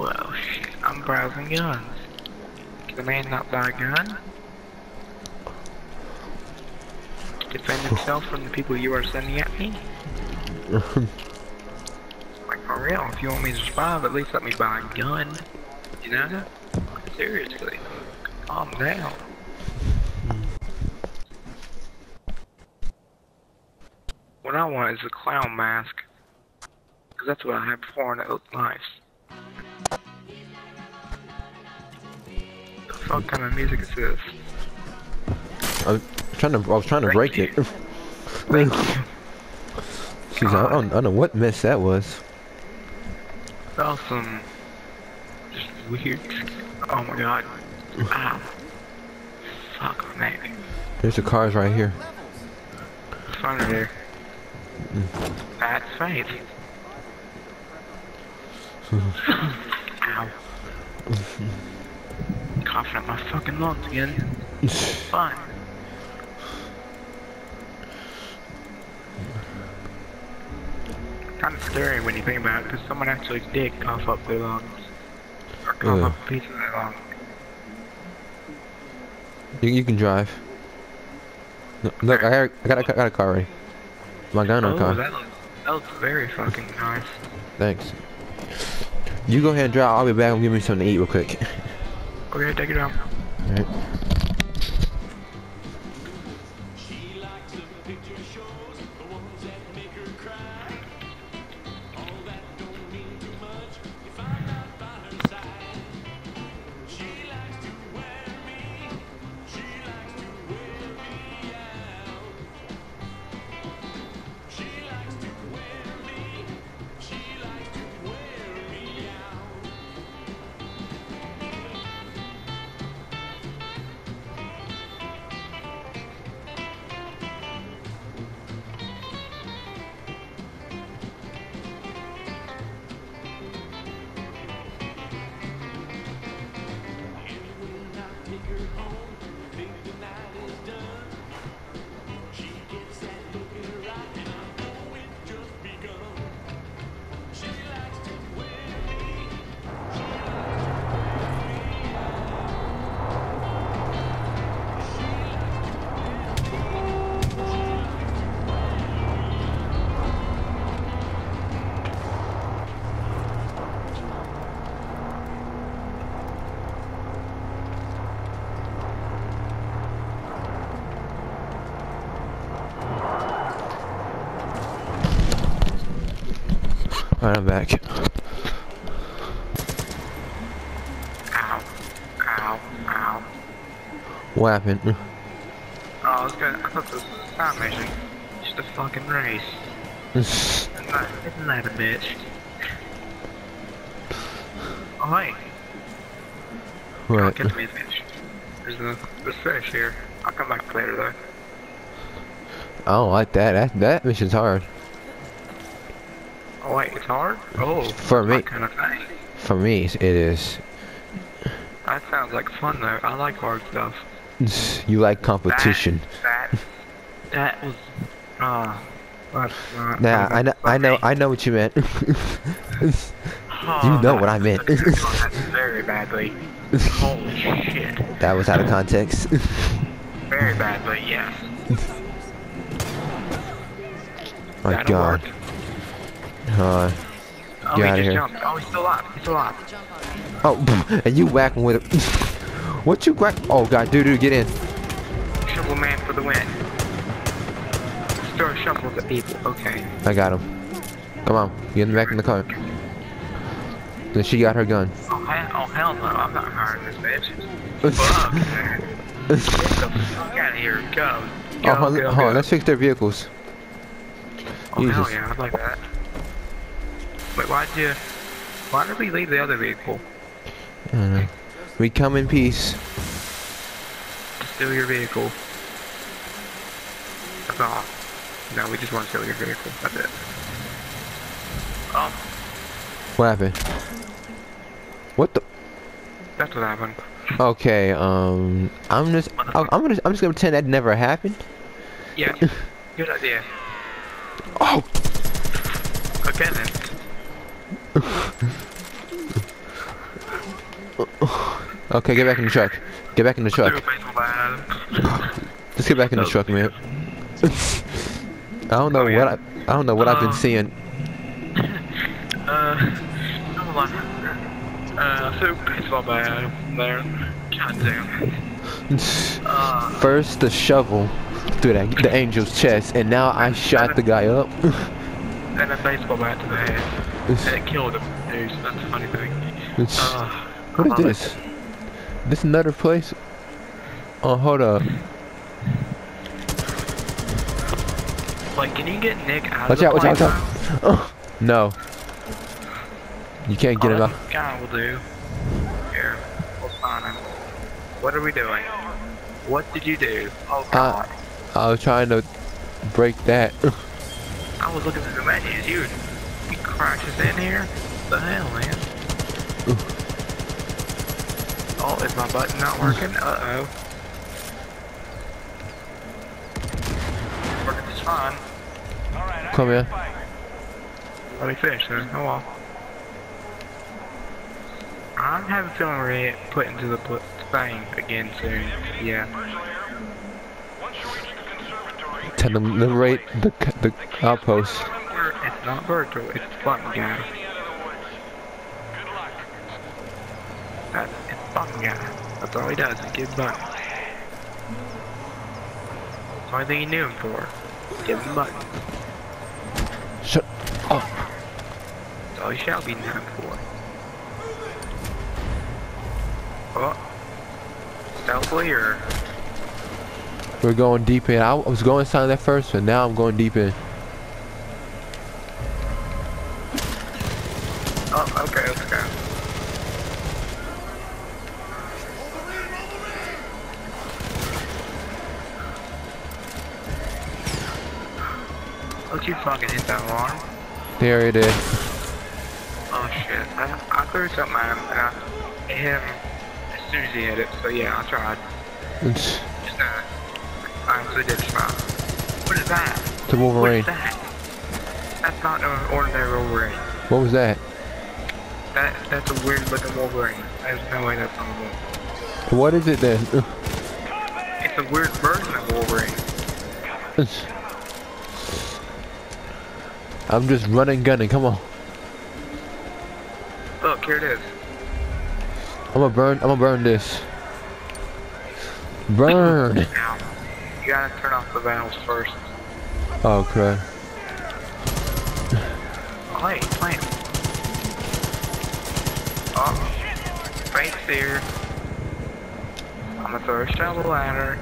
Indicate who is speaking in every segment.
Speaker 1: Well, I'm browsing guns. Can the man not buy a gun? Defend himself from the people you are sending at me? Like, for real, if you want me to survive, at least let me buy a gun. You know? Seriously. Calm down. What I want is a clown mask. Because that's what I had before and it looked nice. Fuck kind of music is this?
Speaker 2: I was trying to, I was trying to
Speaker 1: Thank
Speaker 2: break
Speaker 1: you.
Speaker 2: it.
Speaker 1: Thank you.
Speaker 2: Jeez, I don't, I don't know what mess that was.
Speaker 1: Saw some just weird. Oh my god. Ow. Fuck man.
Speaker 2: There's the cars right here.
Speaker 1: It's under here. Mm. That's faith. Ow. Coughing up my fucking lungs again. Fine. Kind of scary when you think about it, because someone actually did cough up their lungs. Or cough
Speaker 2: Ugh.
Speaker 1: up a piece of their lung.
Speaker 2: You, you can drive. No, Look, I got, I got, I got a car already. My gun or
Speaker 1: Oh,
Speaker 2: car.
Speaker 1: that looks, that looks very fucking nice.
Speaker 2: Thanks. You go ahead and drive. I'll be back and give me something to eat real quick.
Speaker 1: Okay, take it out.
Speaker 2: Alright. I'm back.
Speaker 1: Ow. Ow. Ow.
Speaker 2: What happened?
Speaker 1: Oh, I was gonna. I thought this was a sound mission. Just a fucking race. Isn't that, isn't that a bitch? Oh, hey.
Speaker 2: What?
Speaker 1: get me a fish. There's the, there's fish here. I'll come back later though.
Speaker 2: I don't like that. That that mission's hard.
Speaker 1: Oh wait, it's hard? Oh,
Speaker 2: For me.
Speaker 1: kind of.
Speaker 2: For me, it is.
Speaker 1: That sounds like fun though. I like hard stuff.
Speaker 2: You like competition.
Speaker 1: That, that, that was, uh, that's not.
Speaker 2: Nah, I know, I know, I know what you meant.
Speaker 1: Oh,
Speaker 2: you know what I meant.
Speaker 1: very badly. Holy shit.
Speaker 2: that was out of context.
Speaker 1: Very badly, yes.
Speaker 2: My
Speaker 1: That'll
Speaker 2: God.
Speaker 1: work.
Speaker 2: Uh,
Speaker 1: Oh,
Speaker 2: Get
Speaker 1: he
Speaker 2: outta
Speaker 1: just
Speaker 2: here.
Speaker 1: jumped. Oh, he's still alive. He's still alive.
Speaker 2: oh, boom, and you whacking with it. what you whack? Oh God, dude, dude, get in.
Speaker 1: Shovel man for the win. Throw shovels at people. Okay.
Speaker 2: I got him. Come on, get in the back in the car. Then she got her gun.
Speaker 1: Oh, hell, oh, hell no. I'm not hiring this bitch. Fuck. Get the fuck out of here. Go. Go,
Speaker 2: oh, hold,
Speaker 1: go, go.
Speaker 2: on, let's fix their vehicles.
Speaker 1: Oh, hell yeah. I'd like that. Wait, why'd you... Why did we leave the other vehicle?
Speaker 2: I don't know. We come in peace.
Speaker 1: Steal your vehicle. That's all. No, we just want to steal your vehicle. That's it. Oh,
Speaker 2: What happened? What the?
Speaker 1: that's what happened.
Speaker 2: Okay, um, I'm just, I'm I'm gonna, I'm just gonna pretend that never happened.
Speaker 1: Yeah. Good idea.
Speaker 2: Oh,
Speaker 1: Okay then.
Speaker 2: Okay, get back in the truck. Get back in the truck.
Speaker 1: baseball bat at him.
Speaker 2: Let's get back in the truck, man. I don't know
Speaker 1: Oh, yeah.
Speaker 2: what I, I don't know what I've been
Speaker 1: Um,
Speaker 2: seeing.
Speaker 1: Uh, hold on. Uh, a baseball bat there. God damn. Uh,
Speaker 2: First the shovel through that, the angel's chest, and now I shot the guy up.
Speaker 1: then a baseball bat to the head. And it killed him. Dude, that's the funny thing. Uh,
Speaker 2: what is this? This another place? Oh, hold up.
Speaker 1: Like, can you get Nick out
Speaker 2: Watch
Speaker 1: of the
Speaker 2: out, watch out, watch out. Oh, no. You can't get
Speaker 1: oh,
Speaker 2: him out.
Speaker 1: of will do. Here, we'll find him. What are we doing? What did you do? Oh God!
Speaker 2: I was trying to break that.
Speaker 1: I was looking through the menus. You, you crashes in here. What the hell, man? Oh, is my button not working? Uh oh. Working just fine.
Speaker 2: Come here.
Speaker 1: Let me finish then. Oh well. I have a feeling we're gonna get put into the pl- thing again soon. Yeah.
Speaker 2: Time to liberate the c- the outpost.
Speaker 1: It's not virtual, it's fun, guy. That's it's guy. That's all he does, is give buttons. That's the only thing you knew him for. Give him buttons.
Speaker 2: Shut up.
Speaker 1: That's all he shall be known for. Oh. Stealthily or
Speaker 2: We're going deep in. I was going silent that first, but now I'm going deep in.
Speaker 1: Don't you fucking hit that alarm.
Speaker 2: There it is.
Speaker 1: Oh shit. I, I threw something at him and I hit him as soon as he hit it, so yeah, I tried.
Speaker 2: It's
Speaker 1: Just uh I actually did try. What is that?
Speaker 2: the
Speaker 1: What
Speaker 2: Wolverine.
Speaker 1: is that? That's not an ordinary Wolverine.
Speaker 2: What was that?
Speaker 1: That that's a weird looking Wolverine. There's no way that's not a Wolverine.
Speaker 2: What is it then?
Speaker 1: It's a weird version of Wolverine.
Speaker 2: I'm just running, gunning. Come on.
Speaker 1: Look, here it is.
Speaker 2: I'm gonna burn. I'm gonna burn this. Burn.
Speaker 1: Now, you gotta turn off the valves first.
Speaker 2: Oh crap.
Speaker 1: Oh, hey, plant. Oh, right there. I'm gonna throw a shovel ladder.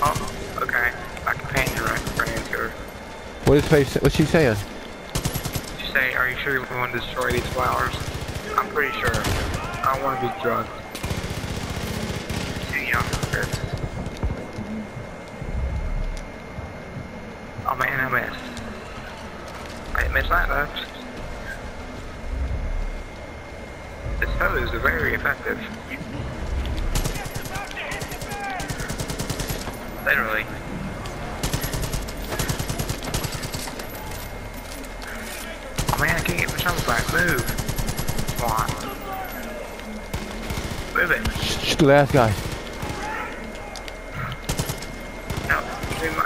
Speaker 1: Oh, okay. I can paint your right answer.
Speaker 2: What is face? What's she saying?
Speaker 1: You say, are you sure you want to destroy these flowers? I'm pretty sure. I don't want to be drugged. Too young. Oh man, I missed. I didn't miss that though. This hose is very effective. Literally. Oh man, I can't get my shovel back. Move. Come on. Move it.
Speaker 2: Shoot the last guy.
Speaker 1: No. Give me my...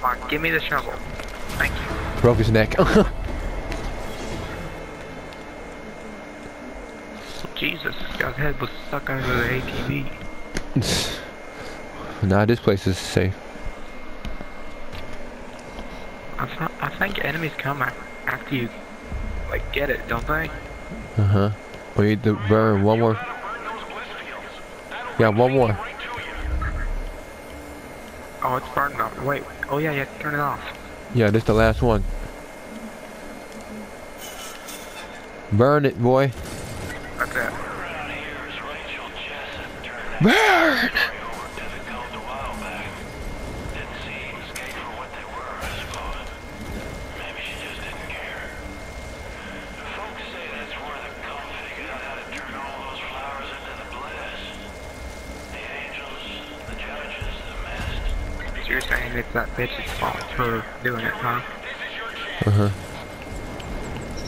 Speaker 1: Come on, give me the shovel. Thank you.
Speaker 2: Broke his neck.
Speaker 1: Jesus, this guy's head was stuck under the ATV.
Speaker 2: nah, this place is safe.
Speaker 1: I, th I think enemies come after you, like, get it, don't they?
Speaker 2: Uh huh. We need to burn one more. Yeah, one more.
Speaker 1: Oh, it's burning off. Wait, oh yeah, you have to turn it off.
Speaker 2: Yeah, this is the last one. Burn it, boy.
Speaker 1: That's it.
Speaker 2: Burn!
Speaker 1: For doing it, huh?
Speaker 2: Uh huh.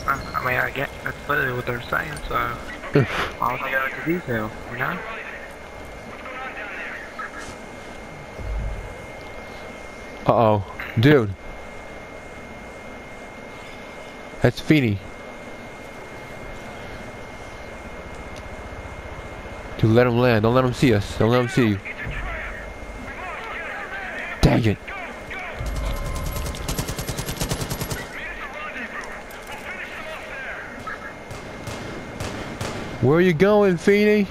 Speaker 1: Uh, I mean, I get that's literally what they're saying. So I'll go into detail. You know.
Speaker 2: Uh oh. Dude. That's Feeney. Dude, let him land. Don't let him see us. Don't let him see you. Dang it. Where are you going, Feeney?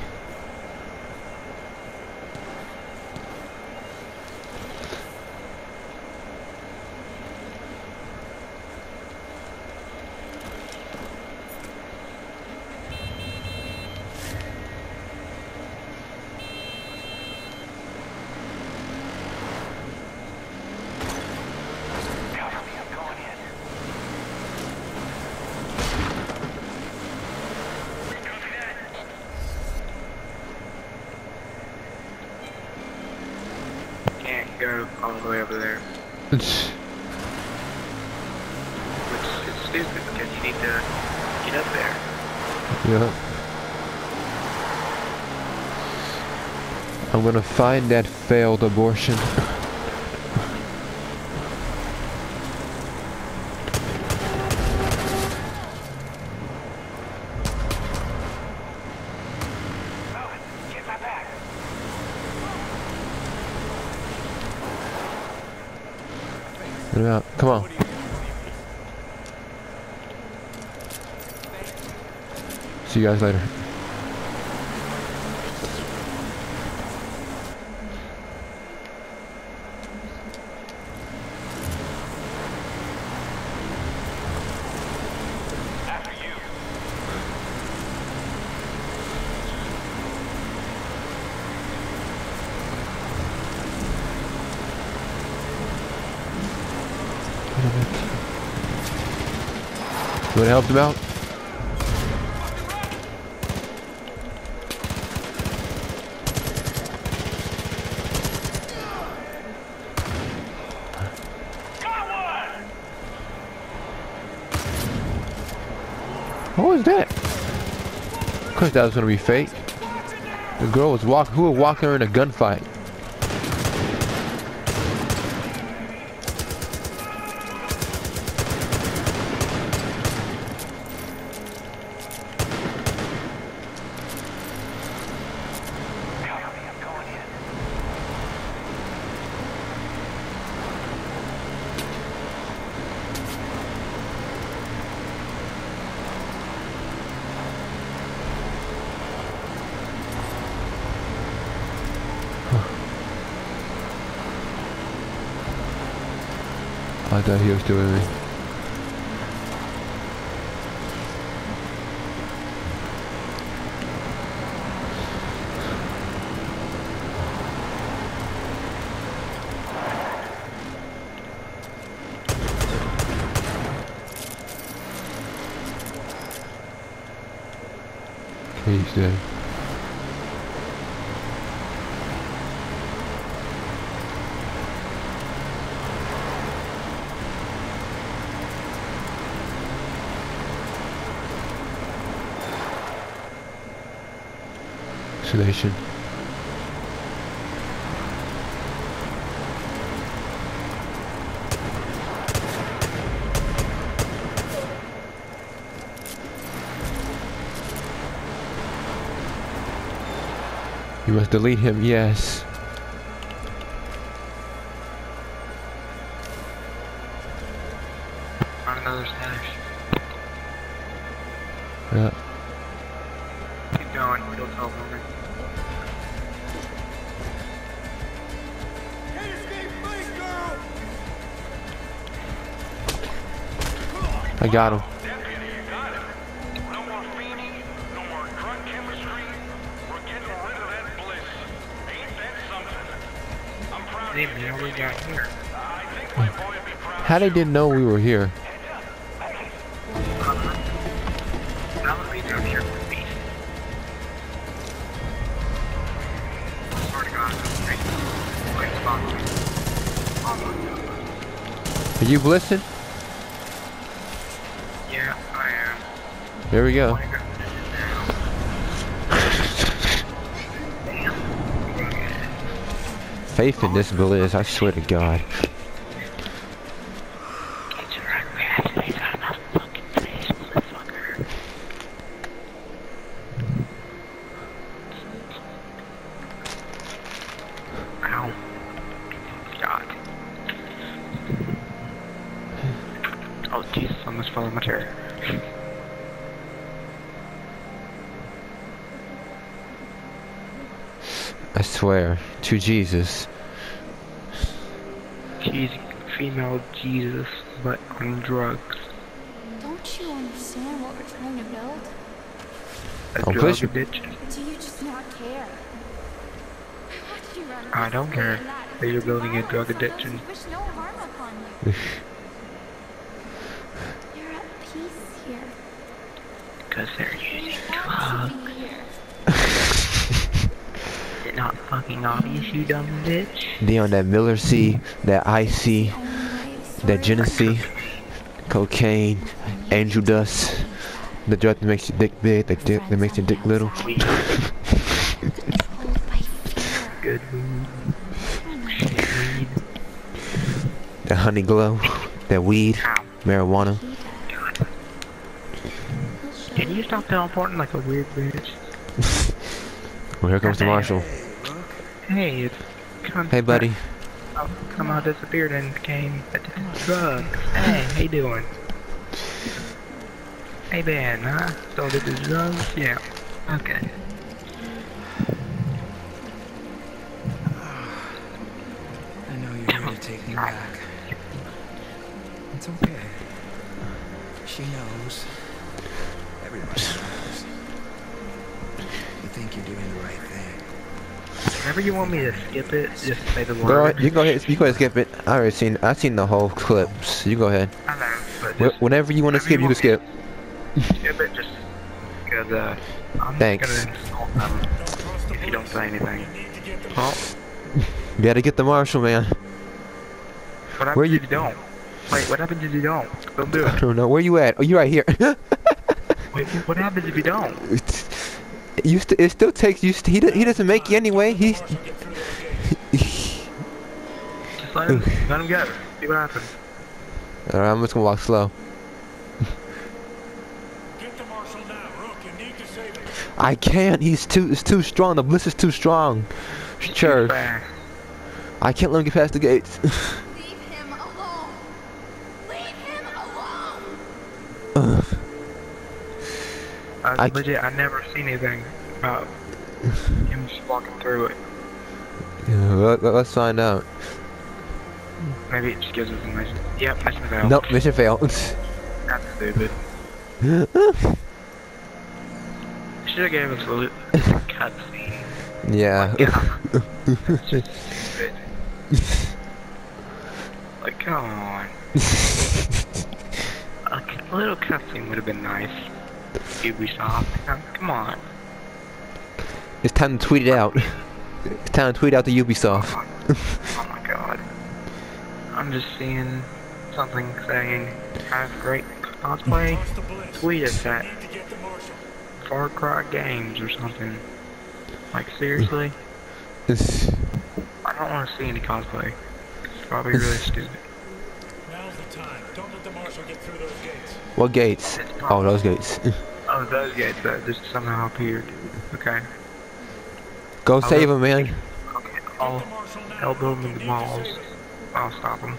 Speaker 1: Can't go all the way over there, which is stupid because you need to get up there.
Speaker 2: Yeah. I'm gonna find that failed abortion. Get him out. Come on. See you guys later.
Speaker 3: You
Speaker 2: wanna help them out? What was that? Of course that was gonna be fake. The girl was walking, who was walking her in a gunfight? I thought he was doing me. Okay, he's dead. You must delete him, yes.
Speaker 1: Another stash.
Speaker 2: Yeah.
Speaker 3: Be proud
Speaker 2: How they
Speaker 3: you.
Speaker 2: didn't know we were here?
Speaker 1: I'm gonna be
Speaker 2: There we go. Faith in this Bliss, I swear to God.
Speaker 1: Oh, Jesus, almost fell in my chair.
Speaker 2: I swear to Jesus.
Speaker 1: She's female Jesus, but on drugs.
Speaker 4: Don't you understand what we're trying to build?
Speaker 1: A
Speaker 2: Oh,
Speaker 1: drug
Speaker 2: please.
Speaker 1: addiction.
Speaker 4: Do you just not care? Why did you run
Speaker 1: I don't care that you're building a drug addiction.
Speaker 4: Wish no harm upon you. You're at peace here.
Speaker 1: Because they're using
Speaker 4: You
Speaker 1: drugs.
Speaker 4: want to be here.
Speaker 1: Is it not fucking obvious, you dumb bitch?
Speaker 2: They on that Miller C, that IC,
Speaker 4: Only way to sort
Speaker 2: that Genesee, cocaine, angel dust, the drug that makes your dick big, the dick that makes your dick little.
Speaker 1: Weed.
Speaker 4: controlled by fear.
Speaker 1: Good weed.
Speaker 2: That honey glow, that weed, marijuana.
Speaker 4: He does. He'll show
Speaker 1: Can you stop teleporting like a weird bitch?
Speaker 2: Well, here comes the marshal.
Speaker 1: Hey, it's come,
Speaker 2: Hey, buddy.
Speaker 1: Oh, Somehow disappeared and became a drug. Hey, how you doing? Hey Ben, huh? So did the drugs? Yeah. Okay.
Speaker 5: I know you're here to take me back. It's okay. She knows. Everybody knows. You think you're doing the right thing.
Speaker 1: Whenever you want me to skip it, just say the word.
Speaker 2: ahead, you go ahead. You go ahead, skip it. I already seen. I seen the whole clips. You go ahead.
Speaker 1: I know, but just
Speaker 2: Whenever you want to skip, you can skip.
Speaker 1: skip it just because uh, I'm
Speaker 2: Thanks.
Speaker 1: gonna insult them if you don't say anything. Well,
Speaker 2: You gotta get the marshal, man.
Speaker 1: what happens
Speaker 2: Where you-
Speaker 1: if you don't? Wait, what happens if you don't? Don't do it.
Speaker 2: I don't know. Where you at? Oh, you right here.
Speaker 1: Wait, what happens if you don't?
Speaker 2: It's- you st it still takes you. St he do he doesn't make you anyway. He's.
Speaker 1: Just let him, let him go. See what happens.
Speaker 2: Alright, I'm just gonna walk slow.
Speaker 3: Get the marshal now. Rook, you need to save him.
Speaker 2: I can't. He's too. It's too strong. The bliss is too strong. Sure. I can't let him get past the gates.
Speaker 4: Leave him alone. Leave him alone.
Speaker 2: I-
Speaker 1: legit, I never seen anything about him just walking through it.
Speaker 2: Yeah, let, us find out.
Speaker 1: Maybe it just gives us a mission. Yep, mission failed.
Speaker 2: Nope, mission failed.
Speaker 1: That's stupid. Should have gave us a li- cutscene.
Speaker 2: yeah.
Speaker 1: Yeah. That's just stupid. Like, come on. a little cutscene would have been nice. Ubisoft. Come- Come on.
Speaker 2: it's time to tweet it out. It's time to tweet out the Ubisoft.
Speaker 1: Oh, oh my god. I'm just seeing something saying, have great cosplay.
Speaker 3: Cross the blitz.
Speaker 1: Tweet us that.
Speaker 3: Need to get the marshal.
Speaker 1: Far Cry Games or something. Like, seriously?
Speaker 2: It's-
Speaker 1: I don't want to see any cosplay. It's probably really stupid.
Speaker 3: Now's the time. Don't let the marshal get through those gates.
Speaker 2: what gates? Oh, those gates.
Speaker 1: Oh, those gates that just somehow appeared. Okay.
Speaker 2: Go save him, man.
Speaker 1: Okay, I'll elbow him in the balls. I'll stop him.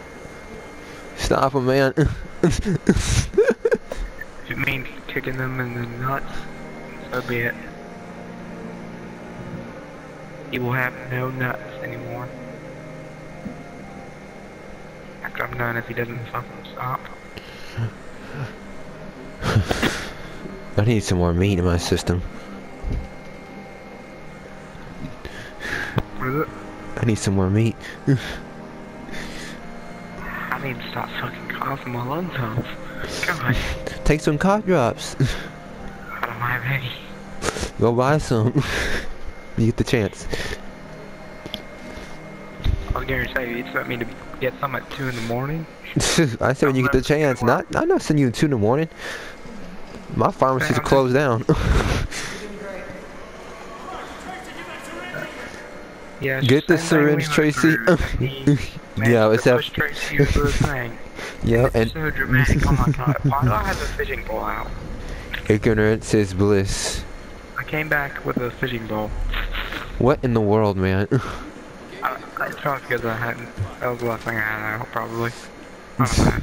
Speaker 2: Stop him, man.
Speaker 1: If it means kicking them in the nuts, so be it. He will have no nuts anymore. After I'm done, if he doesn't fucking stop.
Speaker 2: I need some more meat in my system.
Speaker 1: What is it?
Speaker 2: I need some more meat.
Speaker 1: I need to stop fucking coughing my lungs off. God,
Speaker 2: Take some cough drops.
Speaker 1: I don't have any.
Speaker 2: Go buy some. you get the chance.
Speaker 1: I was gonna say, you expect me to get some at 2 in the morning?
Speaker 2: I said when you get the chance. Not, I'm not sending you two in the morning. My pharmacy's closed down.
Speaker 1: Yeah,
Speaker 2: Get the
Speaker 1: same thing we
Speaker 2: syringe, Tracy. Yeah, it's
Speaker 1: to
Speaker 2: that-
Speaker 1: push Tracy into thing.
Speaker 2: yeah, and
Speaker 1: so dramatic. Oh my god. Why do I have a fishing pole out?
Speaker 2: ignorance is bliss.
Speaker 1: I came back with a fishing pole.
Speaker 2: What in the world, man?
Speaker 1: I, it's probably because I hadn't. That was the last thing I had out, probably. I.